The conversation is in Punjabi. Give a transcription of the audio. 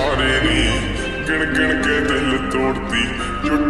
ਸਾਰੇ ਨੀ। ਗਿਣ ਗਿਣ ਕੇ ਦਿਲ ਤੋੜਦੀ ਜੋ